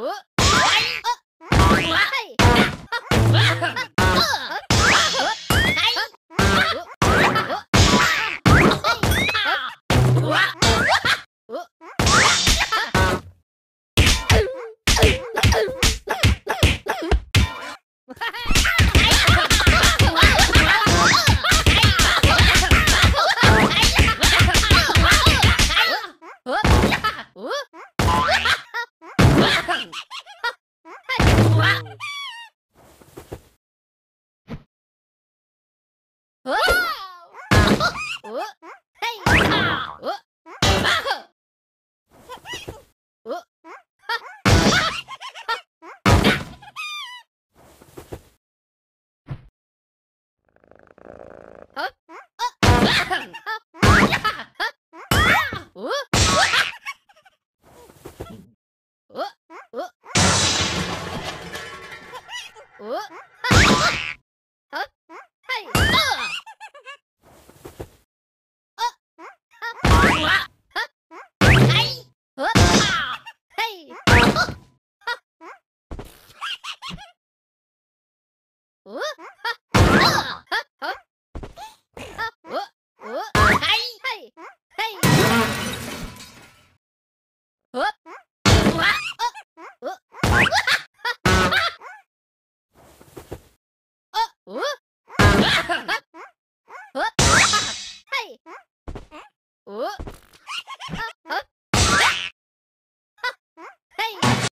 Oh! はっお